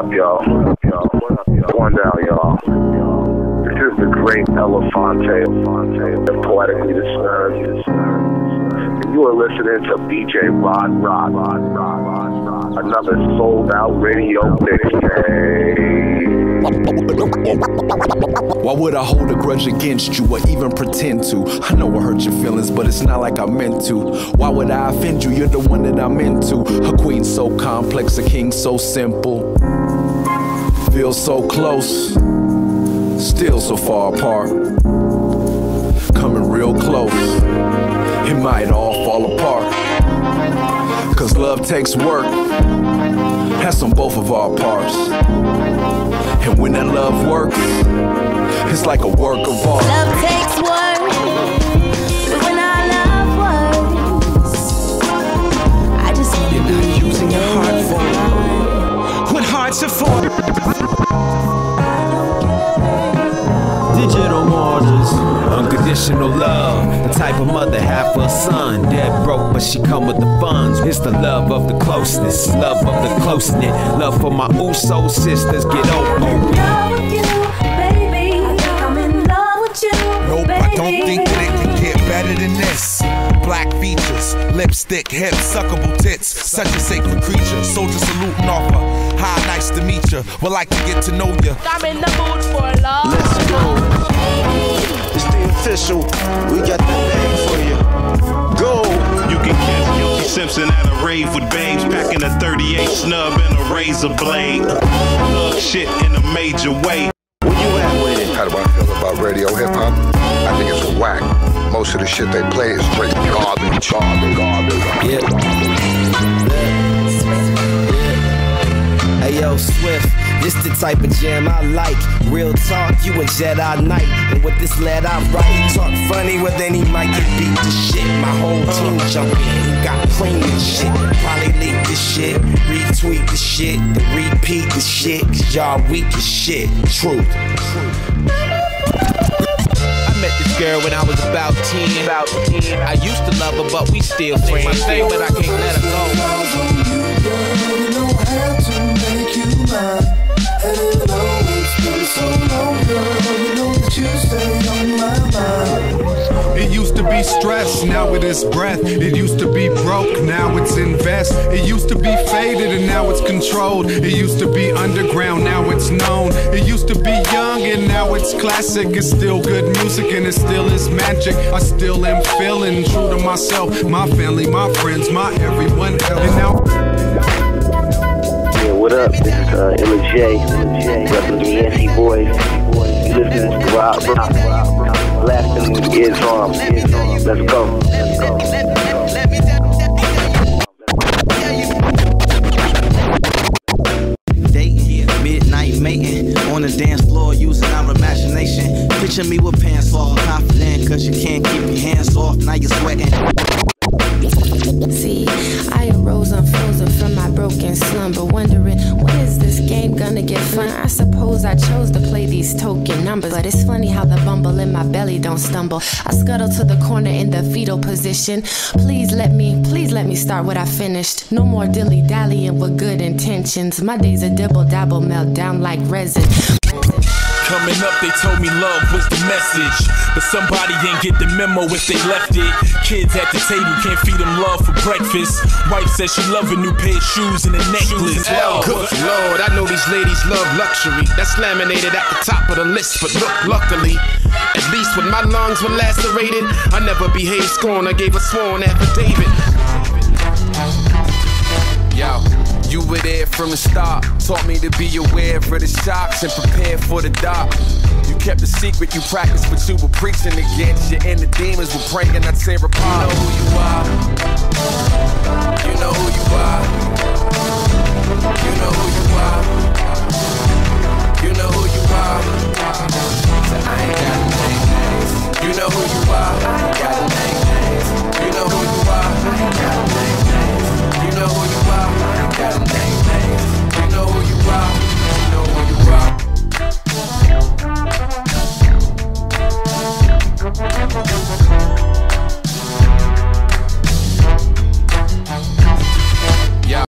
up, y'all? What up, y'all? One down, y'all. This is the great Elefante, the poetically disturbed. And you are listening to DJ Rod Roc. Another Souled Out Radio mixtape. Why would I hold a grudge against you or even pretend to? I know I hurt your feelings, but it's not like I meant to. Why would I offend you? You're the one that I'm into. A queen so complex, a king so simple. Feel so close, still so far apart. Coming real close, it might all fall apart. Cause love takes work, that's on both of our parts. And when that love works, it's like a work of art. Love takes work, but when our unconditional love. The type of mother have for a son. Dead broke, but she come with the funds. It's the love of the closeness, love of the close knit, love for my Uso sisters. Get over. love with you, baby. I'm in love with you. Nope, I don't think that it can get better than this. Black features, lipstick, hips, suckable tits. Such a sacred creature. Soldier saluting off her. Hi, nice to meet you. Would like to get to know you. I'm in the mood for love. Let's go. It's the official. We got the name for you. Go. You can catch Guilty Simpson at a rave with babes, packing a 38 snub and a razor blade. Love shit in a major way. Where you at with it? How do I feel about radio hip hop? I think it's whack. Most of the shit they play is straight garbage, garbage, garbage. Yeah. Type of jam I like. Real talk, you a Jedi Knight. And with this lead I write, talk funny with any mic and beat the shit. My whole team jump in, got cream and shit. Probably leak the shit, retweet the shit, then repeat the shit. Cause y'all weak as shit. Truth. I met this girl when I was about 10. About 10. I used to love her, but we still friends. My thing, but I can't let her go. It used to be stress, now it is breath. It used to be broke, now it's invest. It used to be faded, and now it's controlled. It used to be underground, now it's known. It used to be young, and now it's classic. It's still good music, and it still is magic. I still am feeling true to myself, my family, my friends, my everyone else. And now. What up? This is uh, Illa J. Repping the Yancey Boys. You listening to Rod Roc. Blasting in the eardrum. Let's go. Let's go. dating, midnight mating on the dance floor using our imagination. Picture me with pants off, confident, cause you can't keep your hands off, now you're sweating. I chose to play these token numbers, but it's funny how the bumble in my belly don't stumble. I scuttle to the corner in the fetal position. Please let me, please let me start what I finished. No more dilly dallying with good intentions. My days of dibble dabble melt down like resin. Coming up, they told me love was the message. But somebody ain't get the memo if they left it. Kids at the table can't feed them love for breakfast. Wife says she love a new pair of shoes and a necklace. Good lord, I know these ladies love luxury. That's laminated at the top of the list, but look, luckily, at least when my lungs were lacerated, I never behaved scorn. I gave a sworn affidavit. From the start, taught me to be aware of the shocks and prepare for the dark. You kept a secret, you practiced what you were preaching against. Your inner demons were praying, I'd tear apart. You know who you are. You know who you are. You know who